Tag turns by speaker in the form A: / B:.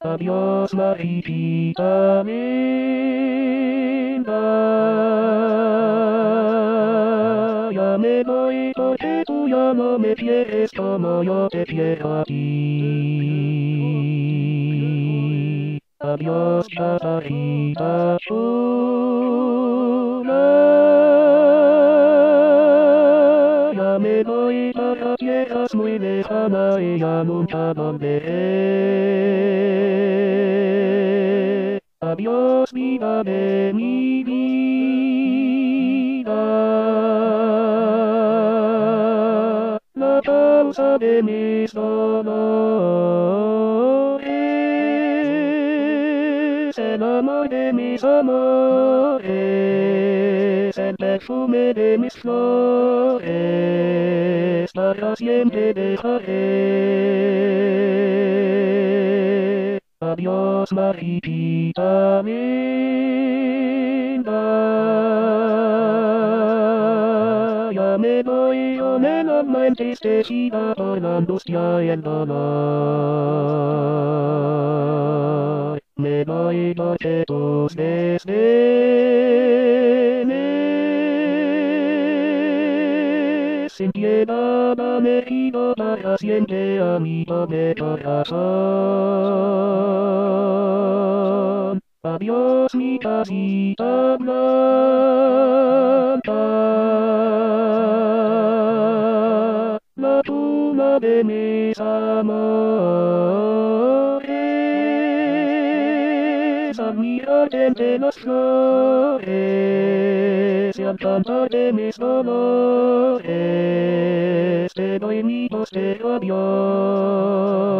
A: Adiós, mariquita linda. Ya me voy porque tú ya no me quieres como yo te quiero a ti. Adiós, chaparrita chula. Ya me voy para tierras muy lejanas y ya nunca volveré. Adiós, vida de mi vida. La causa de mis dolores. El amor de mis amores. El perfume de mis flores. Para siempre dejaré. Adiós, mariquita linda. Ya me voy con el alma entristecida por la angustia y el dolor. Me voy porque tus desdenes sin piedad han herido para siempre a mi pobre corazón. Adiós mi casita blanca, la cuna de mis amores, al mirarte entre las flores y al cantar de mis dolores, te doy mi postero adiós.